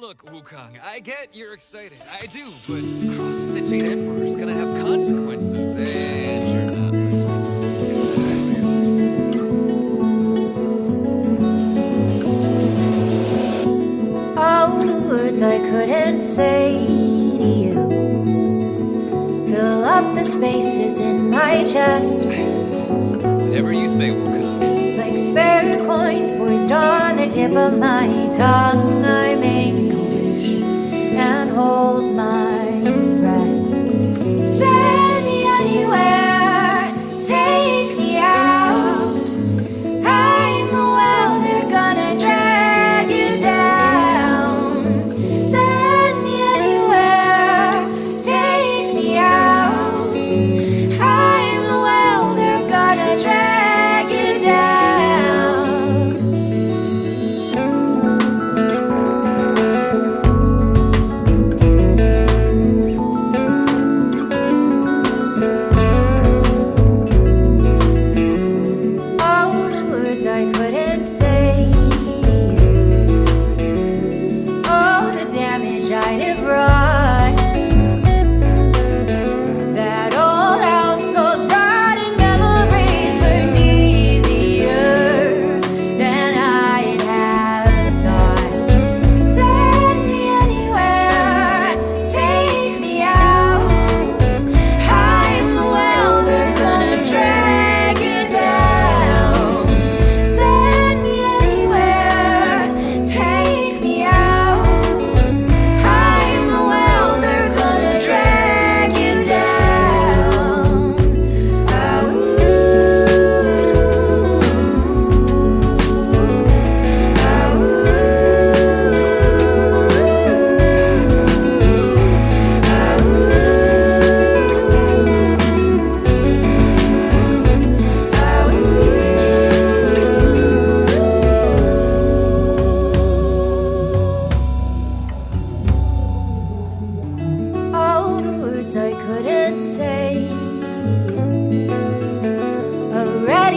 Look, Wukong, I get you're excited. I do, but crossing the Jade Emperor is gonna have consequences, eh, and you're not listening. All the words I couldn't say to you fill up the spaces in my chest Whatever you say, Wukong. like spare coins poised on the tip of my tongue. I make take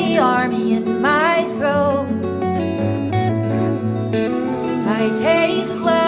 ready army in my throat. I taste blood.